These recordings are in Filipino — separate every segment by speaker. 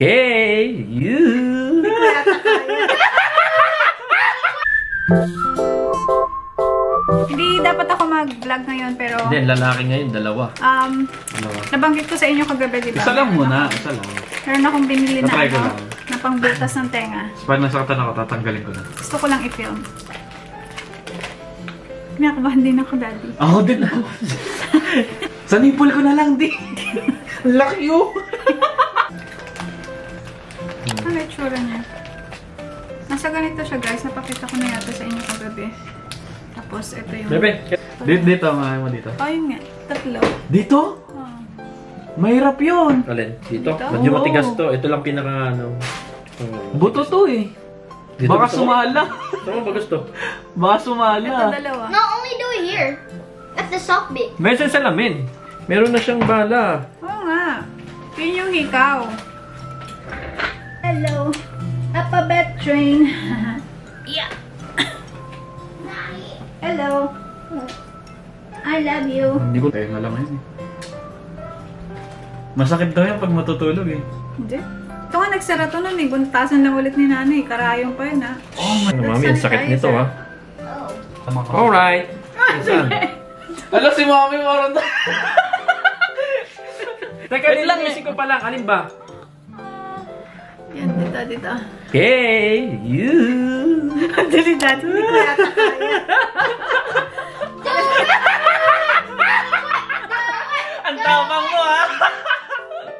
Speaker 1: Hey, you!
Speaker 2: Hindi dapat ako mag-vlog ngayon pero
Speaker 1: Hindi, lalaki ngayon, dalawa.
Speaker 2: um,
Speaker 1: Dalawa.
Speaker 2: nabanggit ko sa inyo kagabi, di ba?
Speaker 1: Isa lang muna, isa lang.
Speaker 2: Meron akong binili na
Speaker 1: ko
Speaker 2: ano, na pangbutas ng tenga.
Speaker 1: Pag nasaktan ako, tatanggalin ko na.
Speaker 2: Gusto ko lang i-film. Kinakabahan din ako, daddy.
Speaker 1: Ako din ako. Sa nipple ko na lang din. Laki oh.
Speaker 2: Ano yung tsura niya? Nasa ganito siya, guys. Napakita ko na yata sa inyo kagabi. Tapos, ito yung...
Speaker 1: Bebe, dito, dito, mga mo dito.
Speaker 2: Oh, yun nga. Tatlo.
Speaker 1: Dito?
Speaker 2: Oh.
Speaker 1: Mahirap yun. Alin? Dito?
Speaker 2: Dito?
Speaker 1: Medyo matigas to. Ito lang pinaka ano.
Speaker 3: Buto to eh.
Speaker 1: Dito
Speaker 3: Baka
Speaker 1: gusto
Speaker 3: sumala.
Speaker 1: Mo ba gusto?
Speaker 3: Baka
Speaker 2: Ito
Speaker 3: sumala.
Speaker 2: dalawa.
Speaker 4: No, only do it here. That's the soft bit.
Speaker 1: Meron siyang salamin. Meron na siyang bala.
Speaker 2: Oo nga. Yun yung hikaw. Hello. Alphabet train. yeah. Hello. I love you.
Speaker 1: Hindi ko tayo na lang yun eh. Masakit daw yan pag matutulog eh.
Speaker 2: Hindi. Ito nga nagsara to nun eh. Buntasan lang ulit ni nanay. Karayong pa yun ah.
Speaker 1: Oh my God. Mami, ang sakit nito ah.
Speaker 4: Oh.
Speaker 1: Alright. Saan?
Speaker 3: Alam si mami meron na.
Speaker 1: Teka,
Speaker 3: Wait lang
Speaker 1: lang ko pa lang. Alin ba?
Speaker 2: Yan, dito, dito.
Speaker 1: Hey, you!
Speaker 2: Dali dati, hindi ko yata kaya.
Speaker 3: Ang tabang mo ah.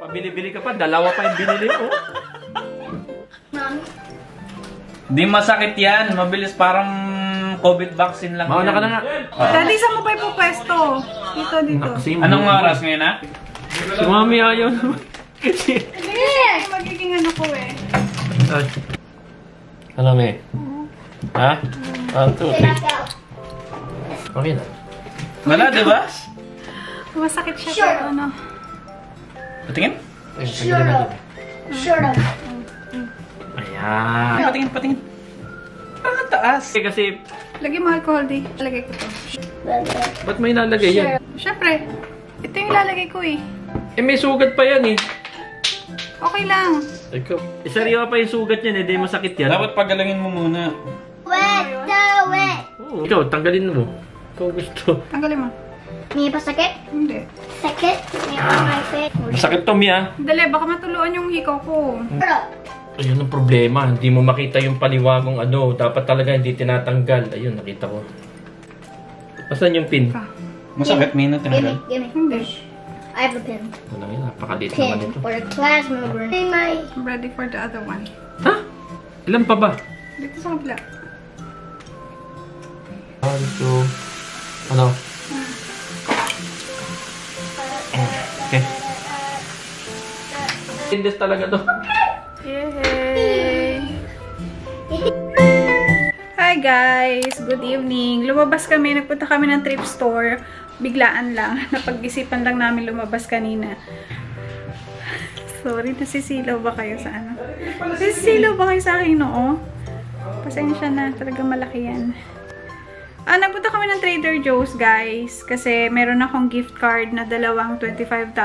Speaker 1: Pabili-bili ka pa. Dalawa pa yung binili mo.
Speaker 3: Di masakit yan. Mabilis parang COVID vaccine lang
Speaker 1: Mauna ka na nga.
Speaker 2: Daddy, saan mo pa ipupwesto? Dito, dito.
Speaker 1: Naksi,
Speaker 3: Anong oras ngayon ah?
Speaker 1: Si mami ayaw naman.
Speaker 2: Ay, magiging ano ko eh.
Speaker 1: Ay. Ano, me? Ha? One, two, three. Okay na.
Speaker 3: Wala, di ba?
Speaker 2: Masakit siya
Speaker 4: Sure.
Speaker 2: pero ano.
Speaker 3: Patingin?
Speaker 4: Shut up.
Speaker 1: Ayan.
Speaker 3: Patingin, patingin. Ah, taas.
Speaker 1: Kasi, kasi,
Speaker 2: Lagay mo alcohol di. Lagay ko to.
Speaker 1: ba't may nalagay yan?
Speaker 2: Siyempre, ito yung ilalagay ko eh.
Speaker 1: Eh, may sugat pa yan eh.
Speaker 2: Okay lang.
Speaker 1: Ikaw. Eh, sariwa pa yung sugat yan eh. Di masakit yan.
Speaker 3: Dapat pagalangin mo muna.
Speaker 4: Wet the wet.
Speaker 1: Oo. Ikaw, tanggalin mo. Ikaw gusto.
Speaker 2: Tanggalin mo.
Speaker 4: May pasakit?
Speaker 2: Hindi.
Speaker 4: Sakit? May on my face.
Speaker 1: Masakit to, Mia.
Speaker 2: Dali, baka matuluan yung hikaw ko.
Speaker 4: Up.
Speaker 1: Ayun ang problema. Hindi mo makita yung paliwagong ano. Dapat talaga hindi tinatanggal. Ayun, nakita ko. Asan yung pin?
Speaker 3: Masakit, Mina,
Speaker 4: me.
Speaker 2: Hindi.
Speaker 4: I have a pin.
Speaker 1: Wala yun. Napakaliit naman
Speaker 4: Pin
Speaker 1: ito.
Speaker 4: for a class mover. Hey, my.
Speaker 2: I'm ready for the other one.
Speaker 1: Ha? Ilan pa ba?
Speaker 2: Dito sa kabila.
Speaker 1: One, two... Ano? Okay. Tindes talaga to.
Speaker 2: Yay! Hi guys! Good evening! Lumabas kami, nagpunta kami ng trip store. Biglaan lang. Napag-isipan lang namin lumabas kanina. Sorry, nasisilaw ba kayo sa ano? Nasisilaw ba kayo sa akin noo? Pasensya na, talagang malaki yan. Ah, nagpunta kami ng Trader Joe's, guys. Kasi meron akong gift card na dalawang $25.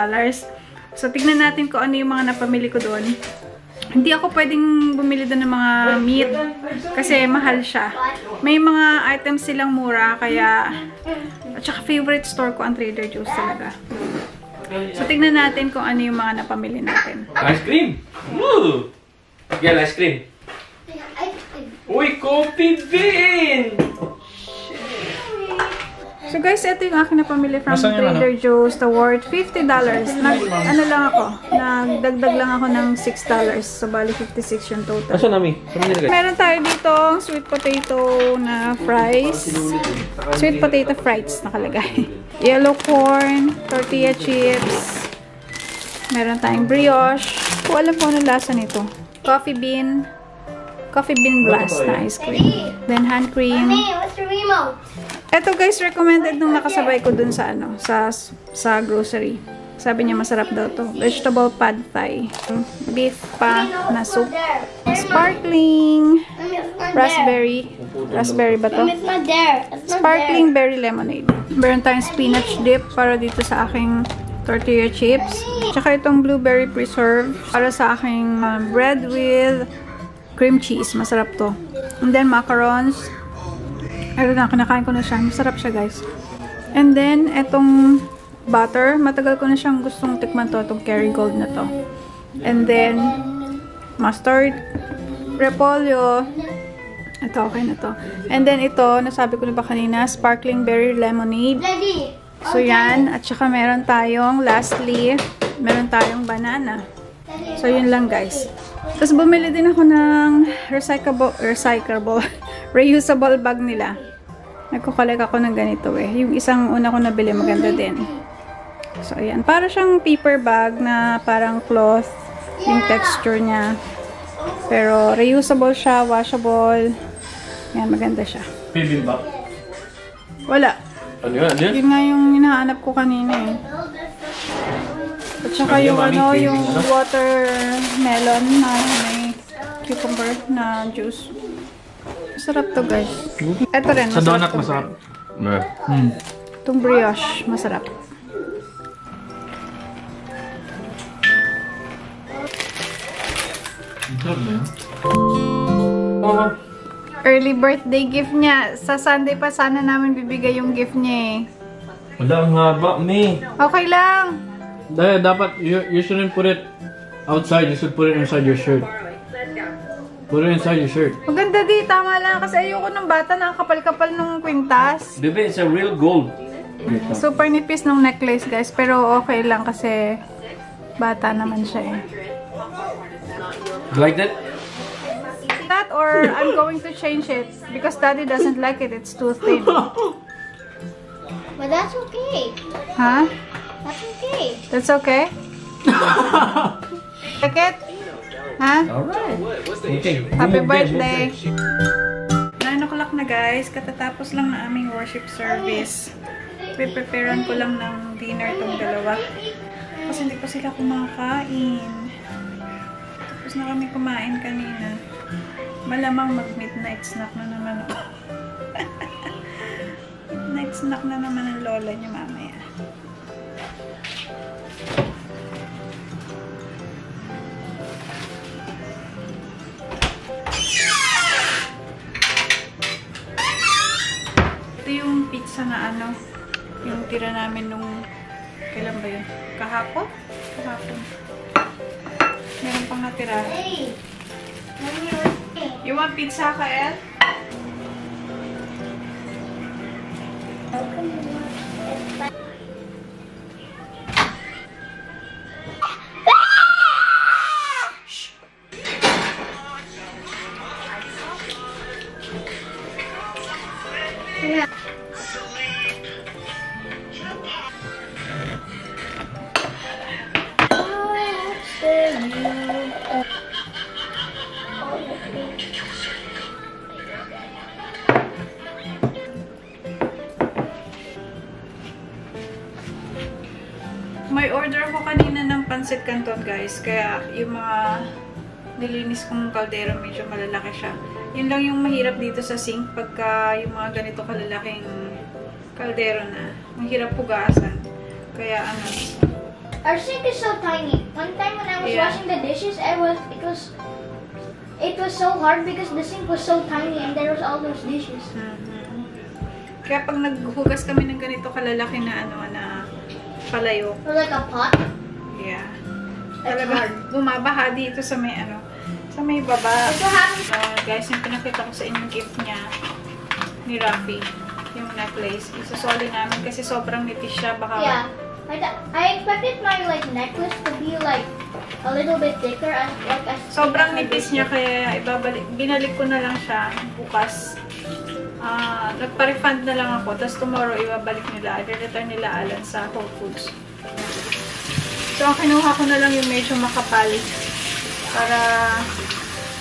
Speaker 2: So, tignan natin kung ano yung mga napamili ko doon. Hindi ako pwedeng bumili doon ng mga meat kasi mahal siya. May mga items silang mura, kaya... At saka favorite store ko ang Trader Joe's talaga. So, tignan natin kung ano yung mga napamili natin.
Speaker 1: Ice cream! Woo! Yan, ice cream. Uy, coffee bean!
Speaker 2: So guys, ito yung aking napamili from
Speaker 3: Nasaan yung
Speaker 2: Trader Joe's. The worth $50. Nag, ano lang ako, nagdagdag lang ako ng $6. So, bali 56 yung total.
Speaker 1: Asan nami?
Speaker 2: Meron tayo dito sweet potato na fries. Sweet potato fries nakalagay. Yellow corn, tortilla chips. Meron tayong brioche. Kung alam ko ano lasa nito. Coffee bean. Coffee bean glass na ice cream. Then hand cream.
Speaker 4: Mommy, what's the remote?
Speaker 2: Ito guys, recommended nung nakasabay ko dun sa ano, sa sa grocery. Sabi niya masarap daw to. Vegetable pad thai. Beef pa na soup. Sparkling raspberry. Raspberry ba to? Sparkling berry lemonade. Meron tayong spinach dip para dito sa aking tortilla chips. Tsaka itong blueberry preserve para sa aking uh, bread with cream cheese. Masarap to. And then macarons. Ayun na, kinakain ko na siya. Masarap siya, guys. And then, etong butter. Matagal ko na siyang gustong tikman to, itong Kerrygold na to. And then, mustard, repolyo. Ito, okay na to. And then, ito, nasabi ko na ba kanina, sparkling berry lemonade. So, yan. At saka meron tayong, lastly, meron tayong banana. So, yun lang, guys. Tapos, bumili din ako ng recyclable, recyclable, reusable bag nila. Nagkukolek ako ng ganito eh. Yung isang una ko nabili, maganda din. So, ayan. Para siyang paper bag na parang cloth yung texture niya. Pero, reusable siya, washable. Yan, maganda siya.
Speaker 1: Bibimbap.
Speaker 2: Wala.
Speaker 1: Ano yan? Ano yan?
Speaker 2: Yun nga yung hinahanap ko kanina eh. At saka yung ano, yung watermelon na may cucumber na juice. Masarap to guys. Ito rin,
Speaker 3: Sa donut
Speaker 2: to,
Speaker 3: masarap.
Speaker 2: guys.
Speaker 3: Hmm.
Speaker 2: Itong brioche, masarap.
Speaker 3: Sarap.
Speaker 1: Oh,
Speaker 2: Early birthday gift niya. Sa Sunday pa sana namin bibigay yung gift niya eh.
Speaker 1: wala ang haba, me.
Speaker 2: Okay lang.
Speaker 3: Dahil dapat, you, you shouldn't put it outside. You should put it inside your shirt. Put it inside your shirt.
Speaker 2: Maganda di, tama lang. Kasi ayoko ng bata na ang kapal-kapal ng kwintas.
Speaker 1: Bebe, it's a real gold.
Speaker 2: Super nipis ng necklace, guys. Pero okay lang kasi bata naman siya eh.
Speaker 1: You like that?
Speaker 2: That or I'm going to change it because daddy doesn't like it. It's too thin.
Speaker 4: But that's okay.
Speaker 2: Huh?
Speaker 4: That's okay.
Speaker 2: That's okay? like it? Huh?
Speaker 1: Alright. Okay.
Speaker 2: Happy birthday! 9 o'clock na guys. Katatapos lang na aming worship service. Pre-preparean ko lang ng dinner tong dalawa. Kasi hindi pa sila kumakain. Tapos na kami kumain kanina. Malamang mag-midnight snack na naman ako. midnight snack na naman ang lola niya mamaya. Na ano, yung tira namin nung, kailan ba yun? Kahapon? Kahapon. Meron pang natira.
Speaker 4: Hey.
Speaker 2: You want pizza, Kael?
Speaker 4: Yeah.
Speaker 2: pancit canton, guys. Kaya yung mga nilinis kong kaldero, medyo malalaki siya. Yun lang yung mahirap dito sa sink pagka yung mga ganito kalalaking kaldero na. Mahirap pugasan. Kaya ano,
Speaker 4: Our sink is so tiny. One time when I was
Speaker 2: Yeah.
Speaker 4: washing the dishes, it was it was it was so hard because the sink was so tiny and there was all those dishes.
Speaker 2: Mhm. Kaya pag naghugas kami ng ganito kalalaki na ano na palayo,
Speaker 4: Or like a pot.
Speaker 2: Yeah. Talaga bumabaha dito sa may ano, sa may baba.
Speaker 4: Happens.
Speaker 2: So, guys, yung pinakita ko sa inyo gift niya ni Rafi, yung necklace. Isusoli namin kasi sobrang nipis siya. Baka
Speaker 4: Yeah. I, I expected my like necklace to be like a little bit thicker as like as
Speaker 2: sobrang nipis niya kaya ibabalik, binalik ko na lang siya bukas. Ah, nagpa-refund na lang ako. Tapos tomorrow, ibabalik nila. I-return nila Alan sa Whole Foods. So, ang kinuha ko na lang yung medyo makapal. Para,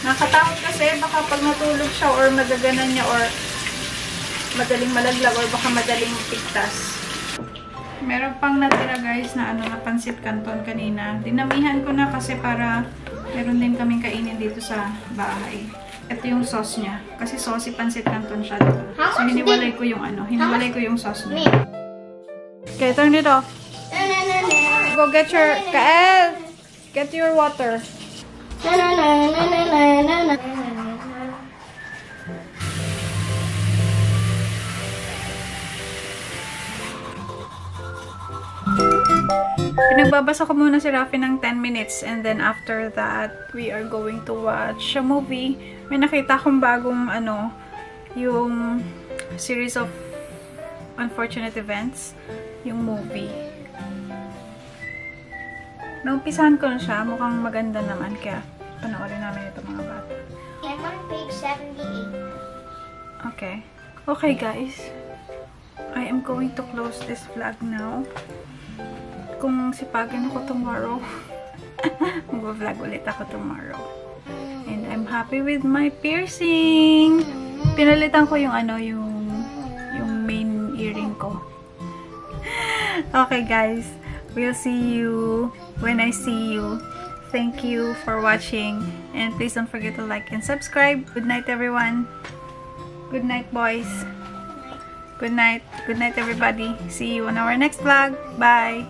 Speaker 2: nakatakot kasi baka pag natulog siya or madaganan niya or madaling malaglag or baka madaling pigtas. Meron pang natira guys na ano, napansit canton kanina. Dinamihan ko na kasi para meron din kaming kainin dito sa bahay. Ito yung sauce niya. Kasi saucy pansit canton siya.
Speaker 4: How
Speaker 2: So, hiniwalay ko yung ano. Hiniwalay ko yung sauce niya. Okay, turn it off. Go get your... Kael! Get your water.
Speaker 4: Na na na na na na na na.
Speaker 2: Pinagbabasa ko muna si Rafi ng 10 minutes and then after that, we are going to watch a movie. May nakita akong bagong ano, yung series of unfortunate events, yung movie. Naumpisahan ko na siya, mukhang maganda naman, kaya panoorin namin ito mga bata.
Speaker 4: I'm on page 78.
Speaker 2: Okay. Okay, guys. I am going to close this vlog now. Kung sipagan ako tomorrow, mag-vlog ulit ako tomorrow. And I'm happy with my piercing. Pinalitan ko yung ano, yung yung main earring ko. Okay, guys. We'll see you when I see you. Thank you for watching. And please don't forget to like and subscribe. Good night, everyone. Good night, boys. Good night. Good night, everybody. See you on our next vlog. Bye.